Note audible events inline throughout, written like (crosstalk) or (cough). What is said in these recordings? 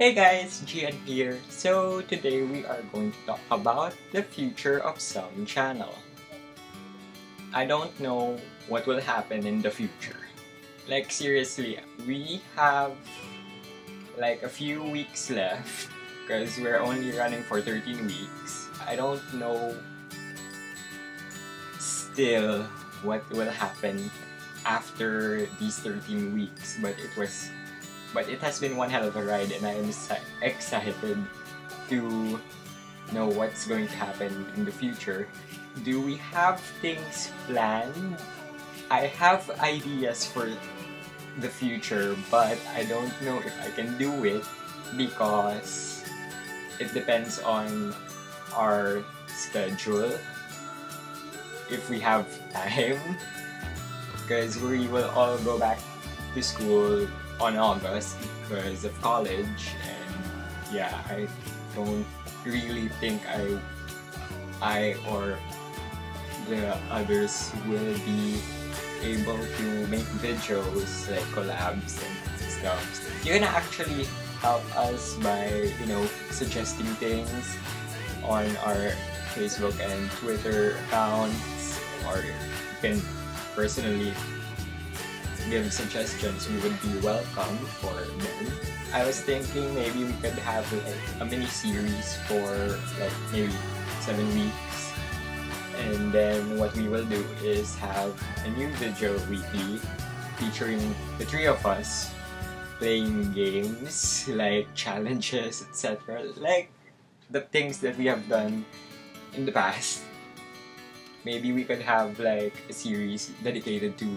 Hey guys, Gian here. So today we are going to talk about the future of some channel. I don't know what will happen in the future. Like seriously, we have like a few weeks left because we're only running for 13 weeks. I don't know still what will happen after these 13 weeks, but it was but it has been one hell of a ride and I am excited to know what's going to happen in the future. Do we have things planned? I have ideas for the future, but I don't know if I can do it because it depends on our schedule. If we have (laughs) time, because we will all go back to school on August because of college and yeah I don't really think I I or the others will be able to make videos like collabs and stuff. You can actually help us by you know suggesting things on our Facebook and Twitter accounts or you can personally give suggestions, we would be welcome for them. I was thinking maybe we could have like a mini series for like maybe seven weeks. And then what we will do is have a new video weekly featuring the three of us playing games like challenges, etc. Like the things that we have done in the past. Maybe we could have like a series dedicated to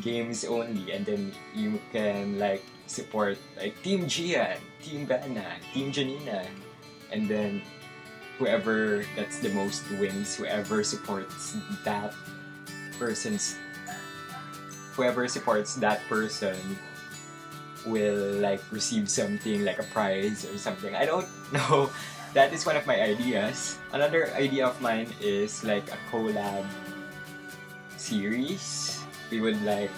games only and then you can like support like Team Gian, Team Bena, Team Jennina and then whoever gets the most wins, whoever supports that person's whoever supports that person will like receive something like a prize or something. I don't (laughs) know. That is one of my ideas. Another idea of mine is like a collab series we would like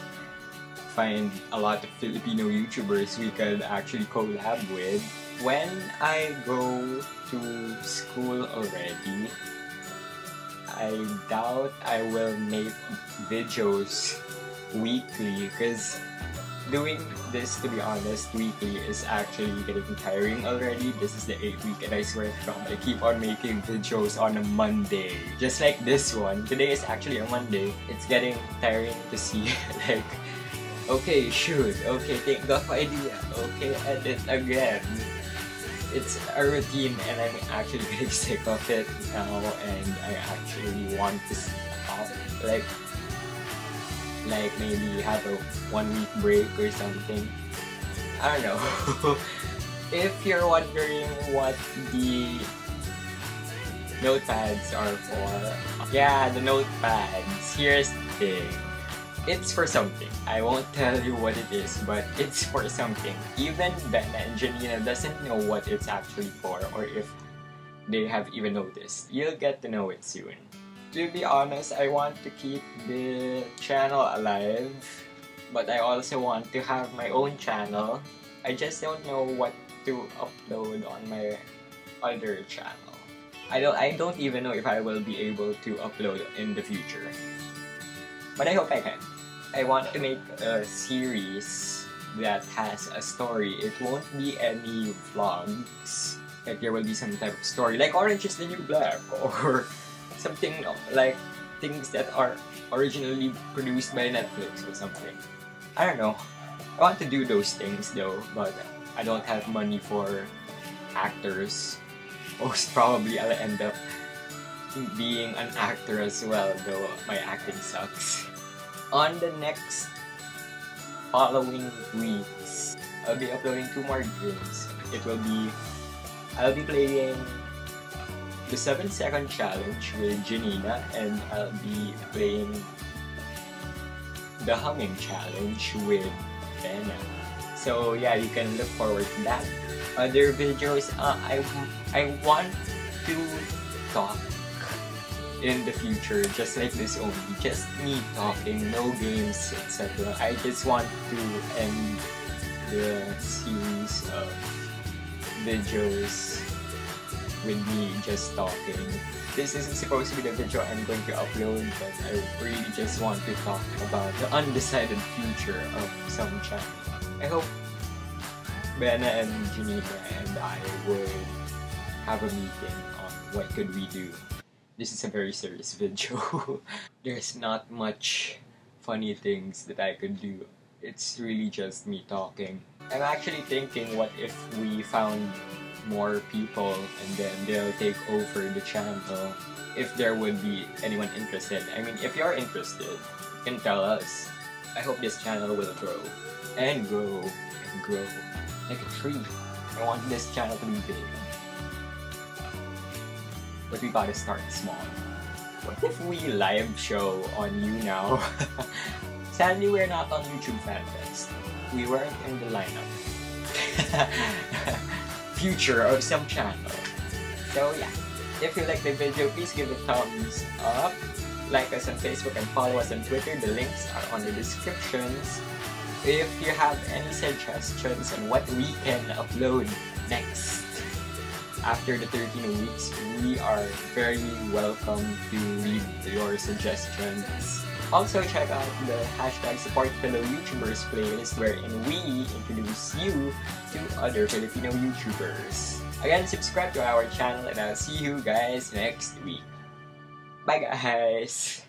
find a lot of Filipino YouTubers we could actually collab with. When I go to school already, I doubt I will make videos weekly because doing this to be honest weekly is actually getting tiring already. This is the 8th week and I swear to god I keep on making videos on a Monday. Just like this one. Today is actually a Monday. It's getting tiring to see (laughs) like okay shoot. Okay think of (laughs) idea. Okay edit again. It's a routine and I'm actually (laughs) getting sick of it now and I actually want to stop. Like like maybe have a one week break or something. I don't know. (laughs) if you're wondering what the notepads are for, yeah, the notepads. Here's the thing. It's for something. I won't tell you what it is, but it's for something. Even Ben and Jennina doesn't know what it's actually for or if they have even noticed. You'll get to know it soon to be honest, I want to keep the channel alive, but I also want to have my own channel. I just don't know what to upload on my other channel. I don't I don't even know if I will be able to upload in the future. But I hope I can. I want to make a series that has a story. It won't be any vlogs. Like there will be some type of story, like Orange is the New Black, (laughs) or something like things that are originally produced by Netflix or something. I don't know. I want to do those things though, but I don't have money for actors. Most probably I'll end up being an actor as well, though my acting sucks. On the next following weeks, I'll be uploading two more games. It will be I'll be playing the 7 second challenge with Jennina and I'll be playing the humming challenge with Bena. So yeah, you can look forward to that. Other videos, uh, I, I want to talk in the future just like this only. Just me talking, no games, etc. I just want to end the series of videos with me just talking. This isn't supposed to be the video I'm going to upload, but I really just want to talk about the undecided future of some channel. I hope Bena and Jennina and I would have a meeting on what could we do. This is a very serious (laughs) video. There's not much funny things that I could do. It's really just me talking. I'm actually thinking what if we found more people and then they'll take over the channel if there would be anyone interested. I mean, if you're interested, you can tell us. I hope this channel will grow and grow and grow like a tree. I want this channel to be big. But we gotta start small. What if we live show on YouNow? Oh. (laughs) Sadly, we're not on YouTube FanFest. We weren't in the lineup. (laughs) Future of some channel. So yeah, if you like the video, please give it thumbs up. Like us on Facebook and follow us on Twitter. The links are on the descriptions. If you have any suggestions on what we can upload next after the 13 weeks, we are very welcome to read your suggestions. Also, check out the hashtag support Filo YouTubers playlist wherein we introduce you to other Filipino YouTubers. Again, subscribe to our channel and I'll see you guys next week. Bye guys!